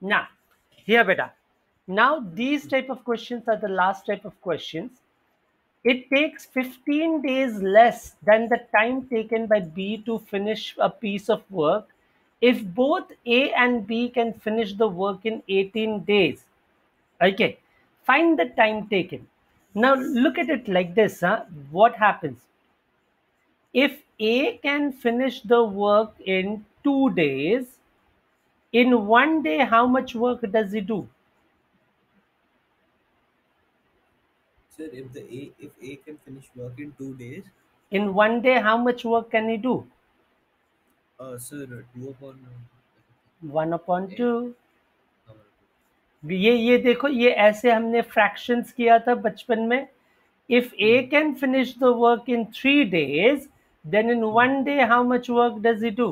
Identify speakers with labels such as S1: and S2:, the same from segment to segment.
S1: Now, here beta. Now these type of questions are the last type of questions. It takes 15 days less than the time taken by B to finish a piece of work if both A and B can finish the work in 18 days. Okay, find the time taken. Now look at it like this. Huh? What happens? If A can finish the work in two days, in one day, how much work does he do?
S2: Sir, if the A if A can finish work in two days,
S1: In one day, how much work can he do?
S2: uh, sir, two upon uh,
S1: one upon two
S2: uh,
S1: ये ये देखो ये ऐसे हमने fractions किया था बचपन में if A can finish the work in three days then in one day how much work does he do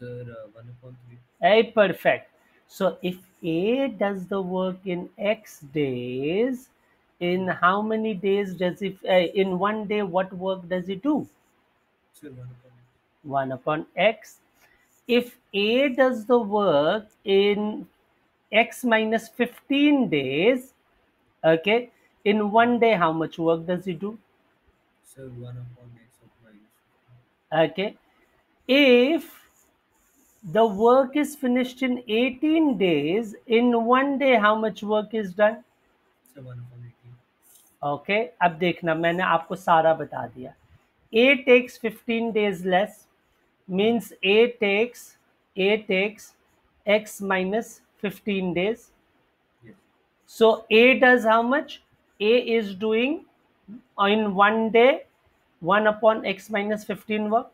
S2: sir, uh, one upon three.
S1: Hey, perfect. So if A does the work in X days, in how many days does it, uh, in one day, what work does he do?
S2: Sir, one upon
S1: 1 upon X. If A does the work in X minus 15 days, okay, in one day, how much work does he do?
S2: sir, one upon x of minus.
S1: Okay. If the work is finished in 18 days, in one day, how much work is done?
S2: Sir, one upon eighteen.
S1: Okay अब देखना मैंने आपको सारा बता दिया A takes 15 days less means A takes A takes x minus 15 days
S2: Yes.
S1: so a does how much a is doing in one day 1 upon x minus 15 work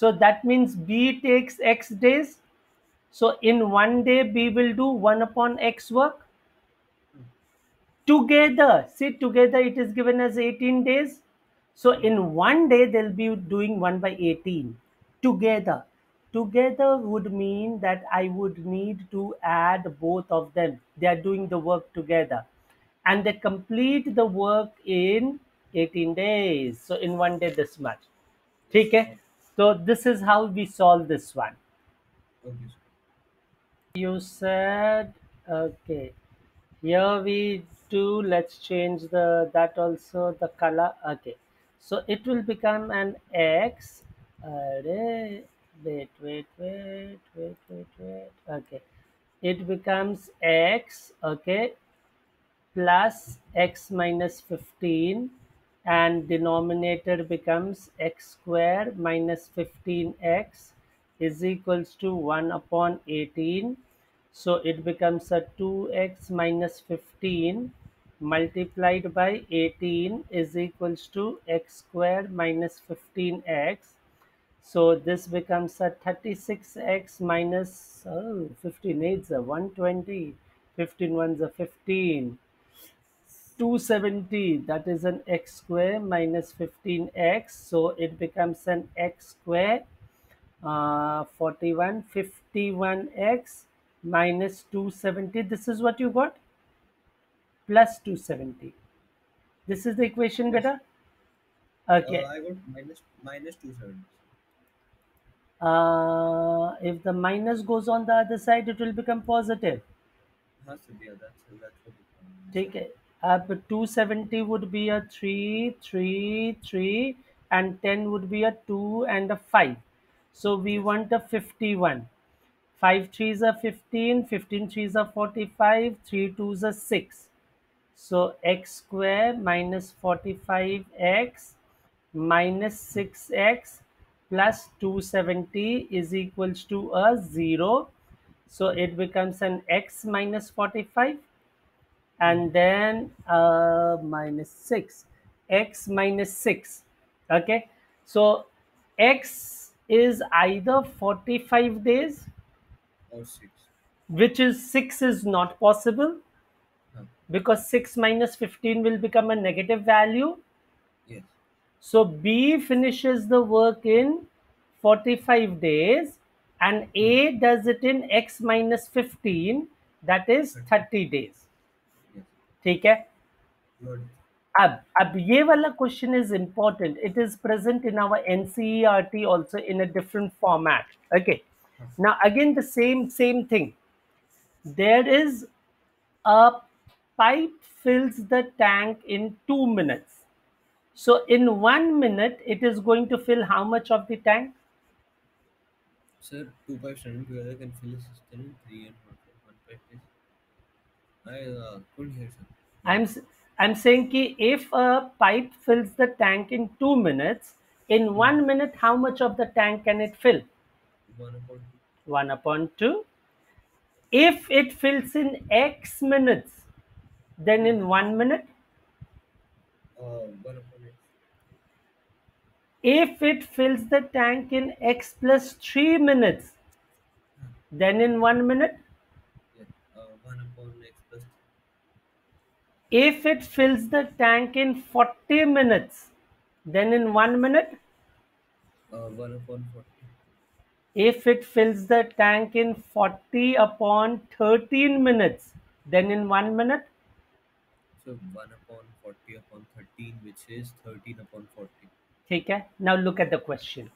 S1: so that means b takes x days. So in one day b will do 1 upon x work. Together see together it is given as 18 days. So in one day they'll be doing 1 by 18 together. Together would mean that i would need to add both of them. They are doing the work together. And they complete the work in 18 days. So in one day this much. okay so this is how we solve this one.
S2: Okay,
S1: you said okay here we do let's change the that also the color okay. So it will become an x array wait wait wait wait wait wait okay. It becomes x okay plus x minus 15 and denominator becomes x square minus 15x is equals to 1 upon 18 so it becomes a 2x minus 15 multiplied by 18 is equals to x square minus 15x so this becomes a 36x minus oh, 15 is a 120 15 ones a 15 270 that is an x square minus 15x so it becomes an x square uh, 41 51x minus 270 this is what you got? Plus 270 this is the equation beta? Okay.
S2: Uh, I got minus minus two seventy.
S1: uh, if the minus goes on the other side it will become positive.
S2: हाँ sir, yeah, that's that's what it
S1: but 270 would be a 3 3 3 and 10 would be a 2 and a 5 so we want a 51 5 3s are 15 15 3s are 45 3 2s are 6 so x square minus 45x minus 6x plus 270 is equals to a 0 so it becomes an x minus 45 and then uh, minus 6 x minus 6 okay so x is either 45 days
S2: Or six.
S1: which is 6 is not possible
S2: Huh.
S1: because 6 minus 15 will become a negative value
S2: Yes.
S1: so b finishes the work in 45 days and a does it in x minus 15 that is 30 days. ठीक है
S2: Good.
S1: अब अब ये वाला question is important it is present in our NCERT also in a different format okay Now again the same same thing. There is a pipe fills the tank in two minutes. So in one minute, it is going to fill how much of the tank?
S2: Sir, two pipes running together can fill a cistern in three and one pipe. One pipe is. I uh, couldn't hear, sir.
S1: I'm s- I'm saying ki if a pipe fills the tank in two minutes, in
S2: Hmm.
S1: one minute, how much of the tank can it fill?
S2: One upon
S1: One upon two. If it fills in X minutes, then in one minute.
S2: Hmm. Uh, one upon X.
S1: If it fills the tank in X plus three minutes, then in one minute.
S2: Yeah. Uh, one upon X plus
S1: If it fills the tank in 40 minutes, then in one minute.
S2: uh, one upon forty.
S1: If it fills the tank in 40 upon 13 minutes, then in one minute.
S2: So one upon forty upon thirteen, which is thirteen upon forty.
S1: ठीक है? Now look at the question.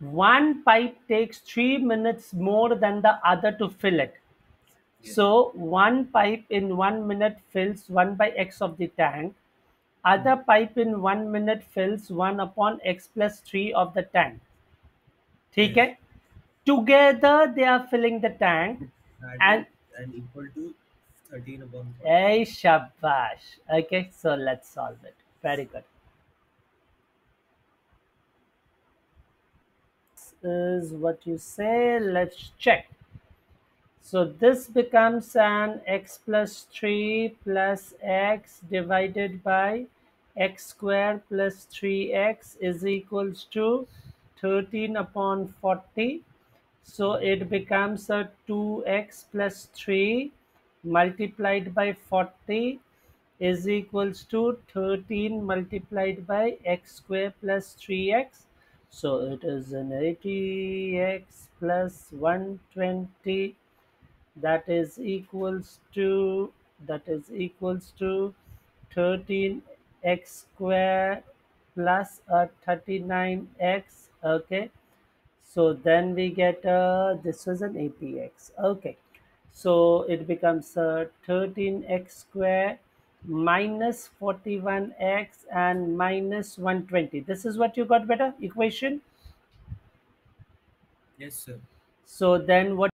S1: One pipe takes three minutes more than the other to fill it. So one pipe in one minute fills 1 by x of the tank. Other mm. pipe in one minute fills 1 upon x plus 3 of the tank. Take
S2: yes.
S1: it. Together they are filling the tank
S2: and,
S1: and
S2: equal to 13 upon 4.
S1: Hey, shabash. Okay, so let's solve it. Very good. This is what you say. Let's check. So this becomes an x plus 3 plus x divided by x square plus 3x is equals to 13 upon 40. So it becomes a 2x plus 3 multiplied by 40 is equals to 13 multiplied by x square plus 3x. So it is an 80x plus 120 that is equals to that is equals to 13x square plus a 39x okay? So then we get uh, this was an 80x okay? So it becomes uh, 13x square minus 41x and minus 120 this is what you got better equation?
S2: Yes, sir.
S1: so then what